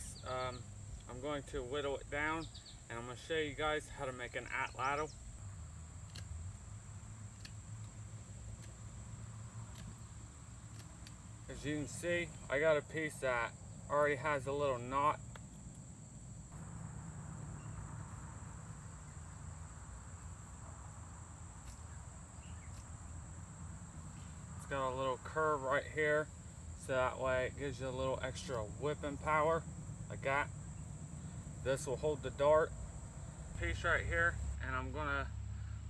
piece, um, I'm going to whittle it down and I'm going to show you guys how to make an atlatl. As you can see, I got a piece that already has a little knot. It's got a little curve right here, so that way it gives you a little extra whipping power, like got. This will hold the dart piece right here, and I'm gonna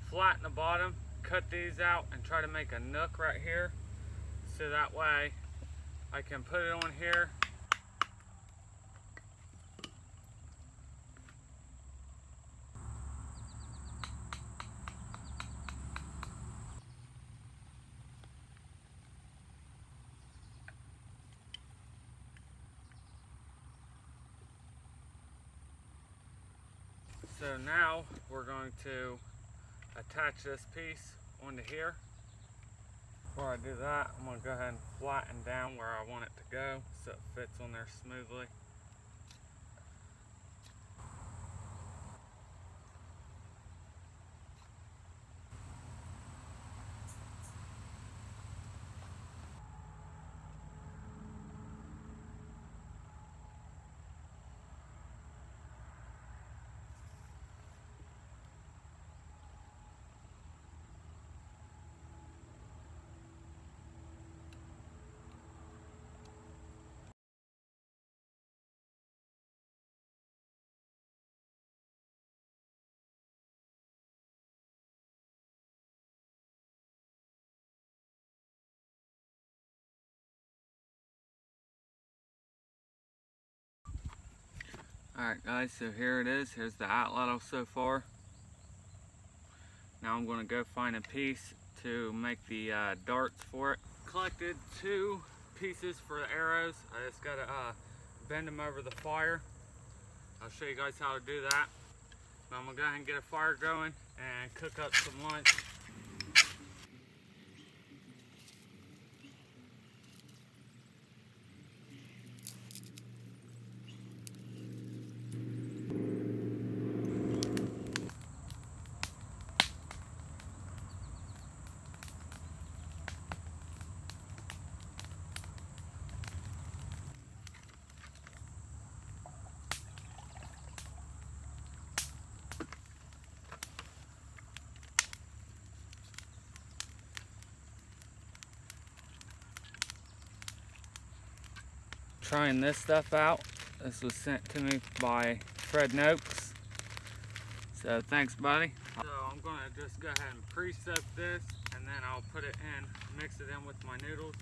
flatten the bottom, cut these out, and try to make a nook right here, so that way I can put it on here So now we're going to attach this piece onto here. Before I do that, I'm going to go ahead and flatten down where I want it to go so it fits on there smoothly. Alright guys, so here it is. Here's the atlatl so far. Now I'm going to go find a piece to make the uh, darts for it. Collected two pieces for the arrows. I just got to uh, bend them over the fire. I'll show you guys how to do that. Now I'm going to go ahead and get a fire going and cook up some lunch. Trying this stuff out. This was sent to me by Fred Noakes. So thanks buddy. So I'm gonna just go ahead and pre-soak this and then I'll put it in, mix it in with my noodles.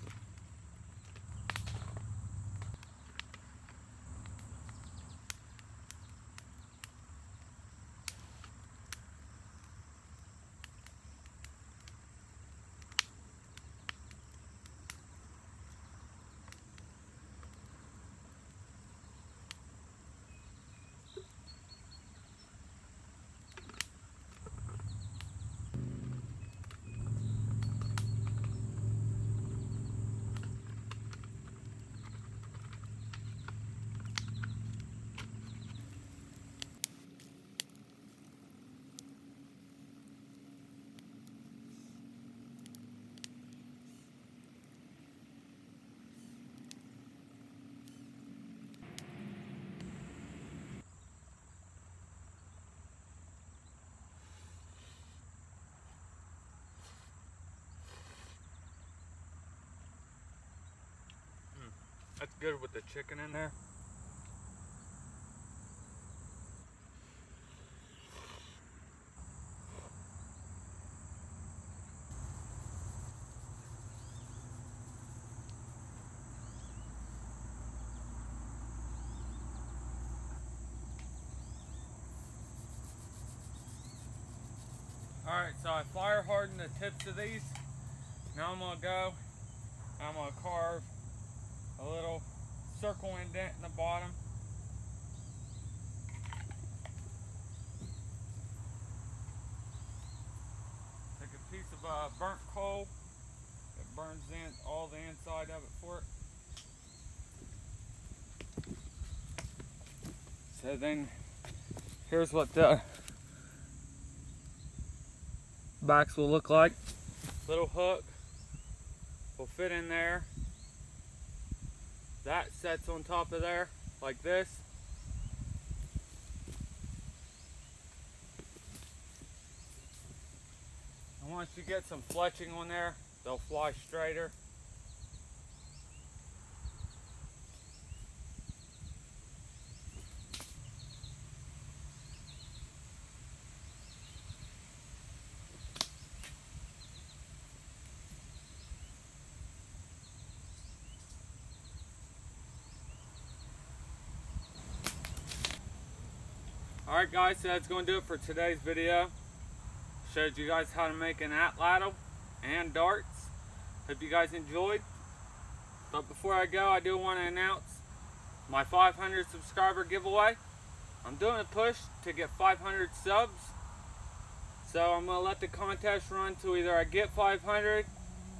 That's good with the chicken in there. Alright, so I fire hardened the tips of these. Now I'm gonna go, I'm gonna carve a little circle indent in the bottom. Take a piece of uh, burnt coal that burns in all the inside of it for it. So then here's what the backs will look like. Little hook will fit in there. That sets on top of there like this. And once you get some fletching on there, they'll fly straighter. Alright guys, so that's going to do it for today's video. Showed you guys how to make an atlatl and darts. Hope you guys enjoyed. But before I go, I do want to announce my 500 subscriber giveaway. I'm doing a push to get 500 subs. So I'm going to let the contest run to either I get 500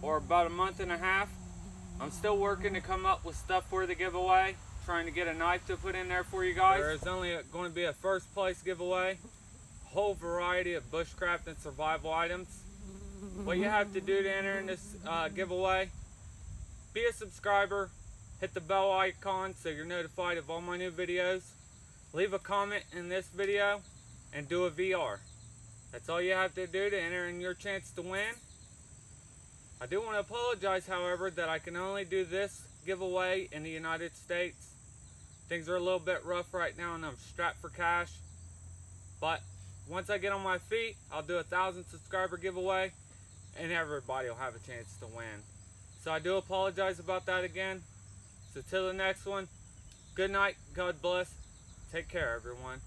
or about a month and a half. I'm still working to come up with stuff for the giveaway trying to get a knife to put in there for you guys. There is only a, going to be a first place giveaway. A whole variety of bushcraft and survival items. What you have to do to enter in this uh, giveaway, be a subscriber, hit the bell icon so you're notified of all my new videos. Leave a comment in this video and do a VR. That's all you have to do to enter in your chance to win. I do want to apologize, however, that I can only do this giveaway in the United States. Things are a little bit rough right now and I'm strapped for cash. But once I get on my feet, I'll do a thousand subscriber giveaway and everybody will have a chance to win. So I do apologize about that again. So till the next one, good night, God bless. Take care everyone.